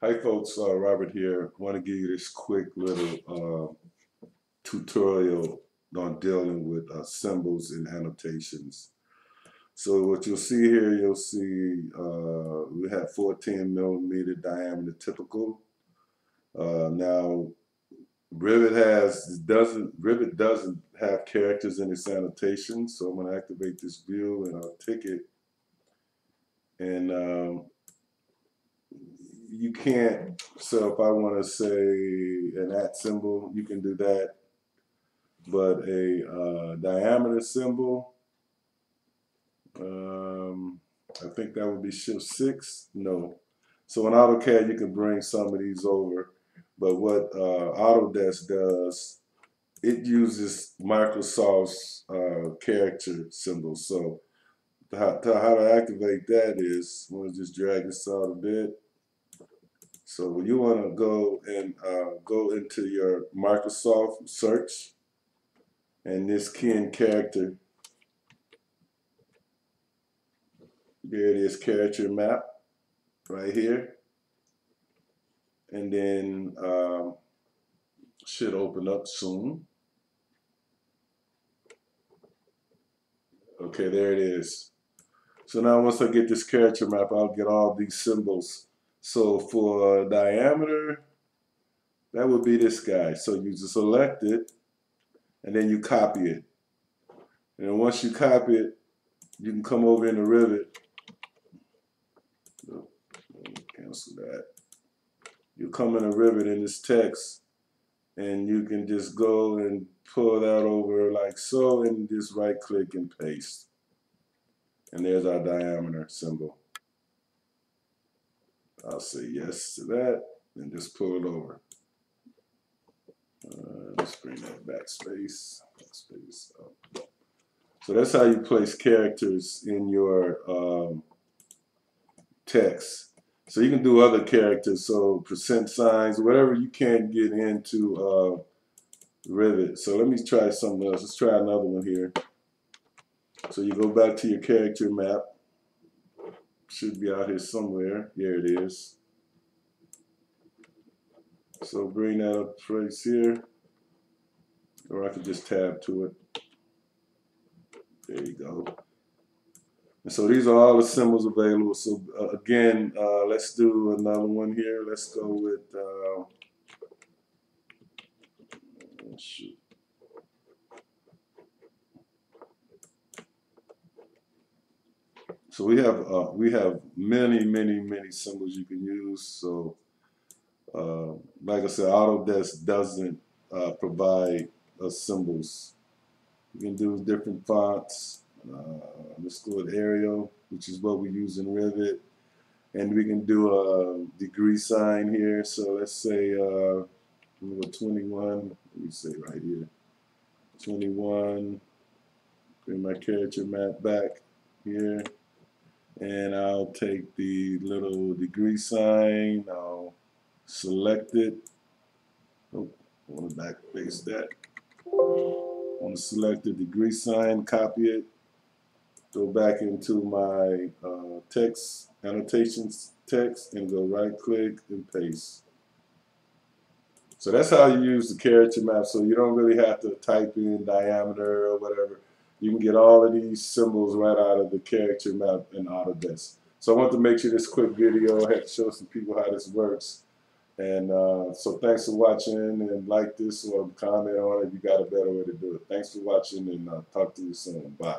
Hi folks, uh, Robert here. I want to give you this quick little uh, tutorial on dealing with uh, symbols and annotations. So what you'll see here, you'll see uh, we have 14 millimeter diameter typical. Uh, now Revit has doesn't Revit doesn't have characters in its annotation, so I'm going to activate this view and I'll tick it. And um, you can't, so if I want to say an at symbol, you can do that. But a uh, diameter symbol, um, I think that would be shift six. No. So in AutoCAD, you can bring some of these over. But what uh, Autodesk does, it uses Microsoft's uh, character symbols. So how to, how to activate that is, I'm going to just drag this out a bit. So you want to go and uh, go into your Microsoft search and this kin character. There it is, character map right here. And then um, should open up soon. Okay, there it is. So now once I get this character map, I'll get all these symbols so for diameter, that would be this guy. So you just select it, and then you copy it. And once you copy it, you can come over in the Revit. Cancel that. You come in a Revit in this text, and you can just go and pull that over like so, and just right click and paste. And there's our diameter symbol. I'll say yes to that and just pull it over. Uh, let's bring that backspace. Backspace up. So that's how you place characters in your um, text. So you can do other characters, so percent signs, whatever you can't get into uh, Revit. So let me try something else. Let's try another one here. So you go back to your character map should be out here somewhere. Here it is. So bring that up right here. Or I could just tab to it. There you go. And so these are all the symbols available. So uh, again, uh, let's do another one here. Let's go with, uh, shoot. So we have uh, we have many, many, many symbols you can use. So uh, like I said, Autodesk doesn't uh, provide uh, symbols. You can do different fonts. Let's go with Arial, which is what we use in Revit. And we can do a degree sign here. So let's say uh, 21. Let me say right here. 21. Bring my character map back here and I'll take the little degree sign. I'll select it. Oh, I want to backface that. I want to select the degree sign copy it. Go back into my uh, text annotations text and go right click and paste. So that's how you use the character map. So you don't really have to type in diameter or whatever you can get all of these symbols right out of the character map in Autodesk. So I want to make sure this quick video I had to show some people how this works. And uh, so thanks for watching and like this or comment on it if you got a better way to do it. Thanks for watching and uh, talk to you soon. Bye.